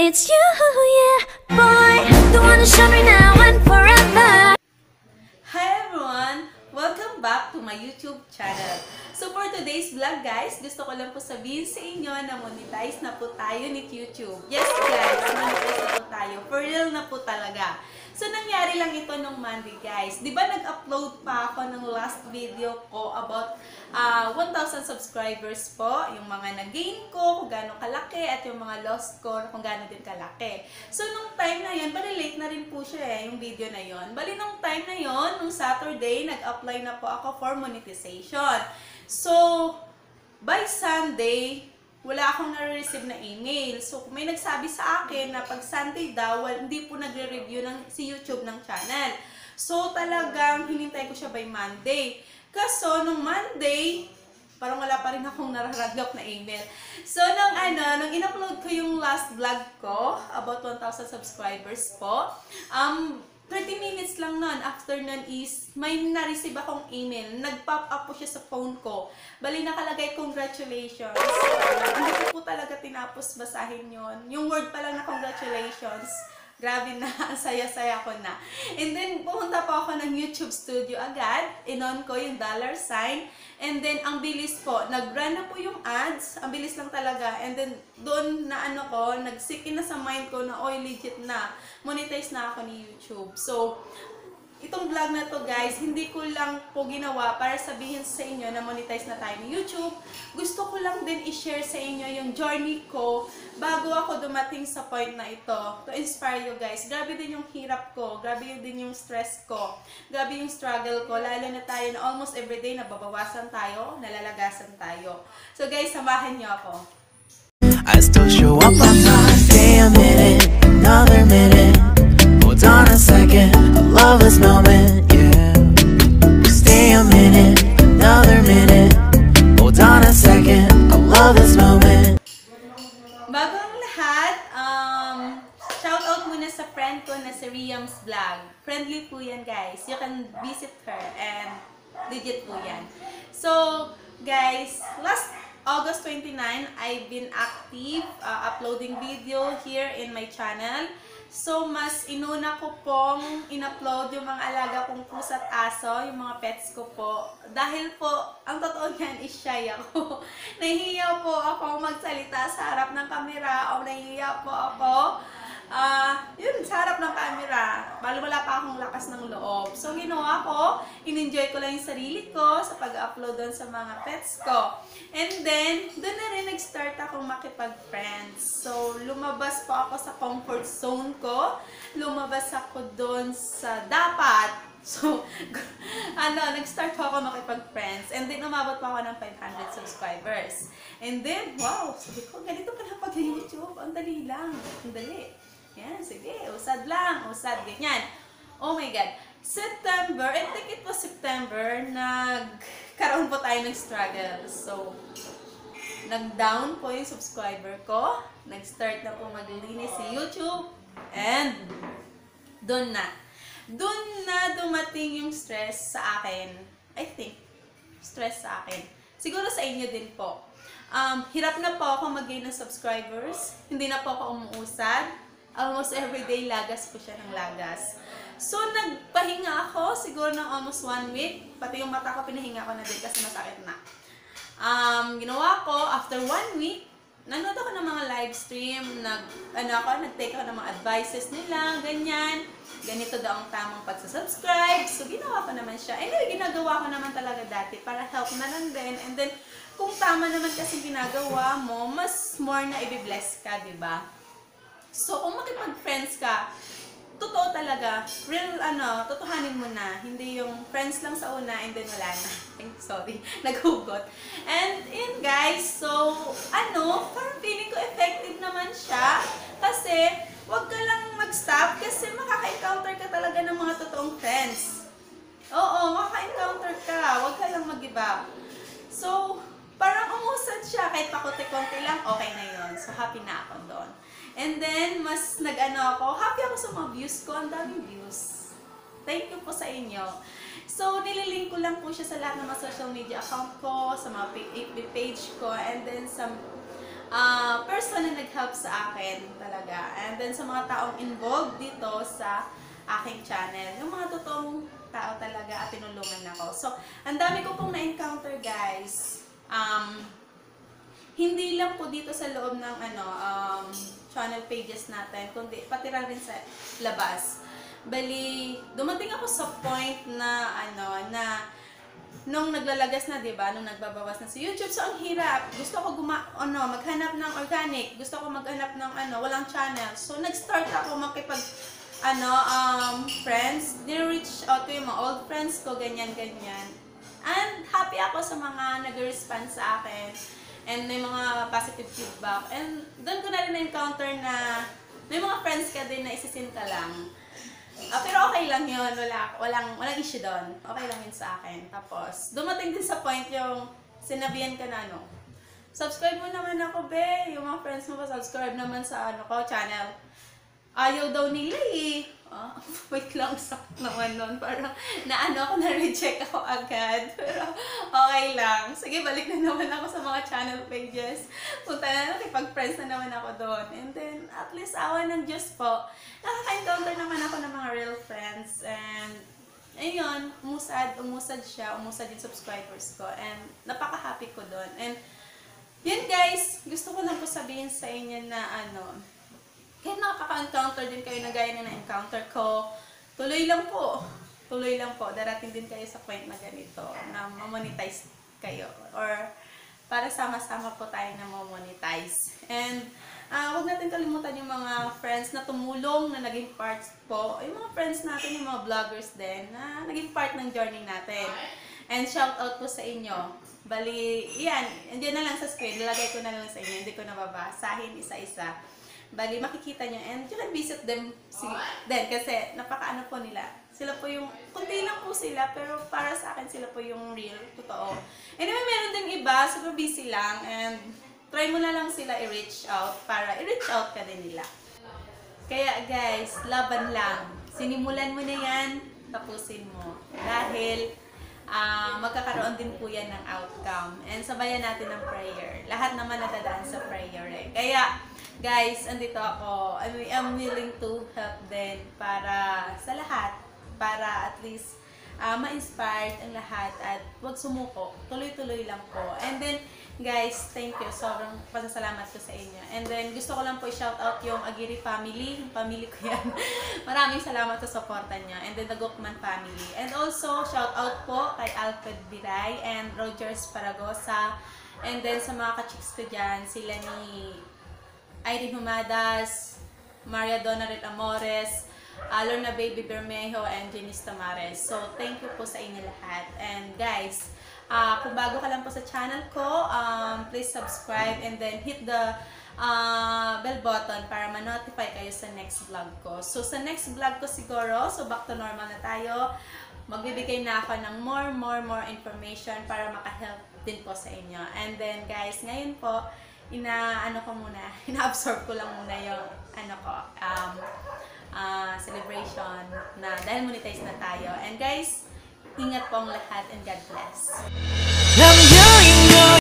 It's you, yeah, boy. The one to show me now and forever. Hi everyone! Welcome back to my YouTube channel. So for today's vlog guys, gusto ko lang po sabihin sa inyo na monetize na po tayo ni YouTube. Yes guys, monetize na po tayo. For real na po talaga. So nangyari lang ito nung Monday guys. Di ba nag-upload pa ako ng last video ko about ah, 1,000 subscribers po. Yung mga na-gain ko, kung gaano kalaki, at yung mga lost ko, kung gaano din kalaki. So nung time na yun, bali late na rin po siya eh, yung video na yun. Bali nung time na yun, nung Saturday, nag-apply na po ako for monetization. So, by Sunday, wala akong nare-receive na email. So, may nagsabi sa akin na pag Sunday daw, hindi po nagre-review ng, si YouTube ng channel. So, talagang hinintay ko siya by Monday. Kaso, nung Monday, parang wala pa rin akong nararanggap na email. So, nung ano, nung in-upload ko yung last vlog ko, about 1,000 subscribers po, um, 30 minutes lang nun. After nun is, may na-receive akong email. Nag-pop up po siya sa phone ko. Bali, nakalagay, congratulations. Hindi ko po talaga tinapos basahin yon Yung word pa lang na congratulations, grabe na, saya-saya ko na. And then, pumunta po ako ng YouTube studio agad. Inon ko yung dollar sign. And then, ang bilis po, nag-run na po yung ads. Ang bilis lang talaga. And then, doon na ano ko, nag-sick in na sa mind ko na, oy, legit na. Monetize na ako ni YouTube. So, itong vlog na to guys, hindi ko lang po ginawa para sabihin sa inyo na monetize na tayo ni YouTube. Gusto ko lang din i-share sa inyo yung journey ko bago ako dumating sa point na ito. To inspire you guys. Grabe din yung hirap ko. Grabe din yung stress ko. Grabe yung struggle ko. Lalo na tayo na almost everyday nababawasan tayo, nalalagasan tayo. So guys, samahan niyo ako. I still show up on on a second, I love this moment, yeah. Stay a minute, another minute. Hold on a second, I love this moment. Bago lahat, um, shout out muna sa friend ko na si Riam's Vlog. Friendly po yan guys. You can visit her and legit po yan. So, guys, last August 29, I've been active uh, uploading video here in my channel. So, mas inuna ko pong in-upload yung mga alaga kong pusa at aso, yung mga pets ko po. Dahil po, ang totoo niyan is shy ako. nahihiya po ako magsalita sa harap ng kamera o nahihiya po ako Ah, yun, sa harap ng camera. Balo wala pa akong lakas ng loob. So, ginawa ko, in-enjoy ko lang yung sarili ko sa pag-upload doon sa mga pets ko. And then, doon na rin nag-start akong makipag-friends. So, lumabas po ako sa comfort zone ko. Lumabas ako doon sa dapat. So, ano, nag-start po ako makipag-friends. And then, umabot pa ako ng 500 subscribers. And then, wow, sabi ko, ganito pala pag YouTube. Ang dali lang. Ang dali. Yan, sige, usad lang, usad, ganyan. Oh my God. September, I think it was September, nagkaroon po tayo ng struggle. So, nag-down po yung subscriber ko. Nag-start na po maglinis si YouTube. And, doon na. Doon na dumating yung stress sa akin. I think, stress sa akin. Siguro sa inyo din po. Um, hirap na po ako mag-gain ng subscribers. Hindi na po ako umuusad. Almost everyday lagas po siya ng lagas. So, nagpahinga ako siguro ng almost one week. Pati yung mata ko, pinahinga ko na din kasi masakit na. Um, ginawa ko, after one week, nanood ako ng mga live stream, nag, ano ako, nag-take ako ng mga advices nila, ganyan. Ganito daw ang tamang pagsasubscribe. So, ginawa ko naman siya. Anyway, ginagawa ko naman talaga dati para help na lang din. And then, kung tama naman kasi ginagawa mo, mas more na i-bless ka, di ba? So, kung makipag-friends ka, totoo talaga, real ano, totohanin mo na. Hindi yung friends lang sa una and then wala na. Sorry, naghugot. And yun guys, so ano, parang feeling ko effective naman siya. Kasi, wag ka lang mag-stop kasi makaka-encounter ka talaga ng mga totoong friends. Oo, makaka-encounter ka. Wag ka lang mag-give up. So, parang umusad siya. Kahit pakunti-kunti lang, okay na yon So, happy na ako doon. And then, mas nag-ano ako, happy ako sa mga views ko. Ang daming views. Thank you po sa inyo. So, nililink ko lang po siya sa lahat ng mga social media account ko, sa mga page ko, and then sa ah person na nag-help sa akin talaga. then sa mga taong involved dito sa aking channel. Yung mga totoong tao talaga at tinulungan ako. So, ang dami ko pong na-encounter guys. Um, hindi lang po dito sa loob ng ano um, channel pages natin, kundi pati rin sa labas. Bali, dumating ako sa point na ano na nung naglalagas na, 'di ba? Nung nagbabawas na sa YouTube, so ang hirap. Gusto ko guma ano, maghanap ng organic, gusto ko maghanap ng ano, walang channel. So nag-start ako makipag ano, um, friends, ni-reach out ko yung mga old friends ko, ganyan, ganyan. And happy ako sa mga nag-respond sa akin and may mga positive feedback. And doon ko na rin na-encounter na may mga friends ka din na isisin ka lang. Ah, pero okay lang yun. Wala, walang, walang issue doon. Okay lang yun sa akin. Tapos, dumating din sa point yung sinabihan ka na ano, subscribe mo naman ako, be. Yung mga friends mo pa, subscribe naman sa ano ko, channel. Ayaw daw nila eh. Ah, wait lang, sakit naman nun. Parang naano ako, na-reject ako agad. Pero okay lang. Sige, balik na naman ako sa mga channel pages. Punta na nakipag-friends na naman ako doon. And then, at least awa ng Diyos po. Nakaka-encounter naman ako ng mga real friends. And, ayun, umusad, umusad siya. Umusad yung subscribers ko. And, napaka-happy ko doon. And, yun guys, gusto ko lang po sabihin sa inyo na ano, nakaka-encounter din kayo na gaya na na-encounter ko, tuloy lang po. Tuloy lang po. Darating din kayo sa point na ganito, na mamonetize kayo. Or para sama-sama po tayo na mamonetize. And ah wag natin kalimutan yung mga friends na tumulong, na naging parts po. Yung mga friends natin, yung mga vloggers din, na naging part ng journey natin. And shout out po sa inyo. Bali, yan, andyan na lang sa screen. Lalagay ko na lang sa inyo. Hindi ko nababasahin isa-isa. Bali, makikita nyo. And you can visit them si, then kasi napakaano po nila. Sila po yung, kunti lang po sila, pero para sa akin sila po yung real, totoo. Anyway, meron din iba, super busy lang, and try mo na lang sila i-reach out para i-reach out ka din nila. Kaya guys, laban lang. Sinimulan mo na yan, tapusin mo. Dahil ah, magkakaroon din po yan ng outcome. And sabayan natin ng prayer. Lahat naman nadadaan sa prayer eh. Kaya, guys, andito ako. I mean, I'm willing to help din para sa lahat. Para at least ah, ma-inspired ang lahat at wag sumuko. Tuloy-tuloy lang po. And then, guys, thank you. Sobrang pasasalamat ko sa inyo. And then, gusto ko lang po i-shout out yung Aguirre family. Yung family ko yan. Maraming salamat sa suporta niya. And then, the Gokman family. And also, shout out po kay Alfred Biray and Roger Sparagosa. And then, sa mga kachiks ko dyan, sila ni Irene Humadas, Maria Donaret Amores, uh, Lorna Baby Bermejo, and Janice Tamares. So, thank you po sa inyo lahat. And guys, uh, kung bago ka lang po sa channel ko, um, please subscribe and then hit the uh, bell button para ma-notify kayo sa next vlog ko. So, sa next vlog ko siguro, so back to normal na tayo, magbibigay na ako ng more, more, more information para makahelp din po sa inyo. And then, guys, ngayon po, ina ano ko muna, ina-absorb ko lang muna yung ano ko, um, ah, celebration na dahil monetize na tayo. And guys, ingat po ang lahat and God bless.